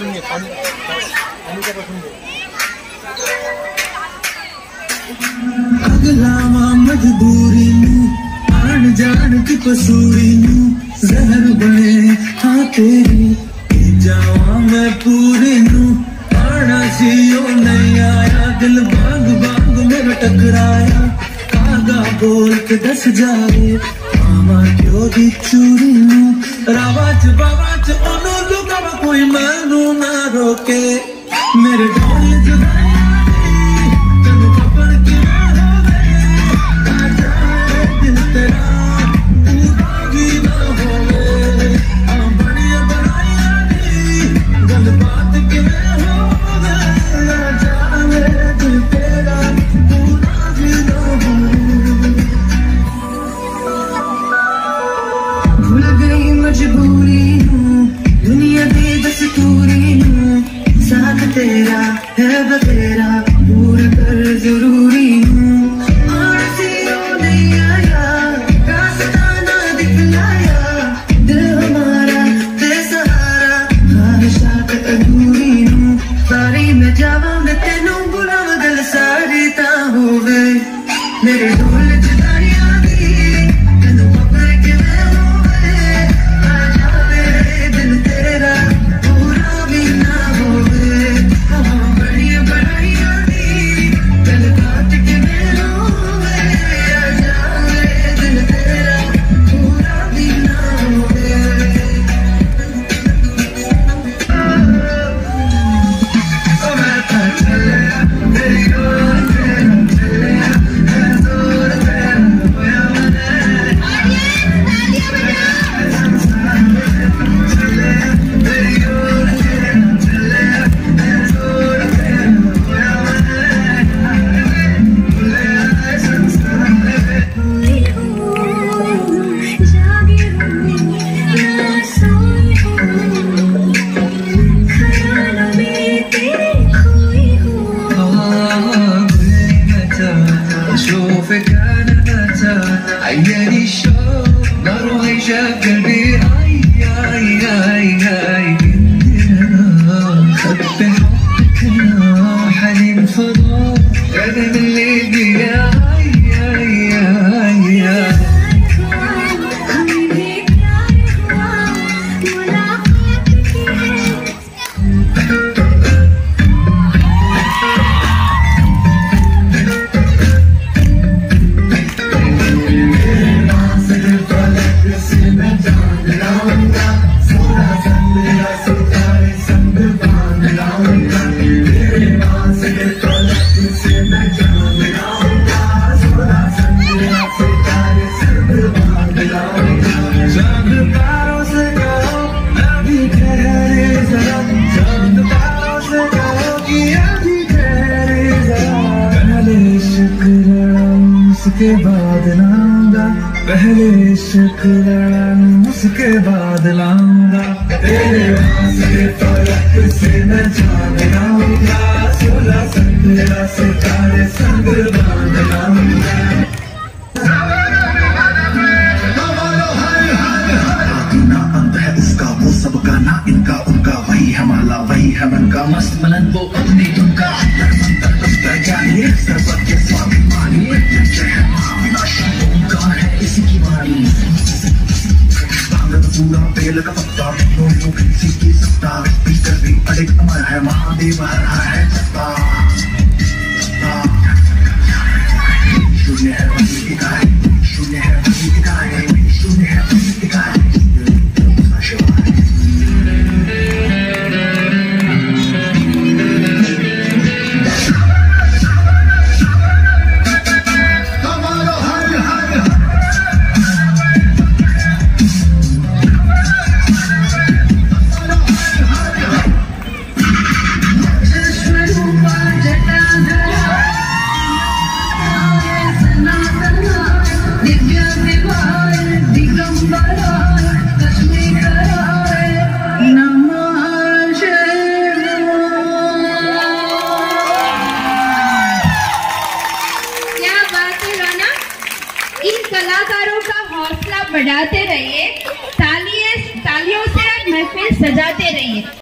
सुनिए पानी पानी का तो सुनिए। अगलावा मजबूरी आन जान की पसूरी जहर बने हाँ तेरी जावा मैं पूरी आना सीओ नहीं आया दिल बाग बाग मेरा टकराया। कागा बोल के दस जाए मामा क्यों दी चूरी रावा च बाबा च कोई मानू ना रोके। मेरे ढोल जुदा है बतेरा पूरा कर ज़रूरी हूँ और से ओ नहीं आया रास्ता ना दिखलाया yeah. उसके बाद लाऊँगा। पहले इश्क उसके बाद लाऊँगा। तेरे वास्ते फलक से मैं लाऊँगा। सोलह संगला सितारे संग बाँध लाऊँगा। अंत है सबका ना इनका, उनका वही है माला, वही है मन का मस्त मलन वो अपनी तुमका अंतर मंतर अंतर जानिए के की बेल का पत्ता की सत्ता। स्पीकर भी अडिग अमर है, महादेव हरा है सत्ता। बढ़ाते रहिए तालियों से महफिल सजाते रहिए।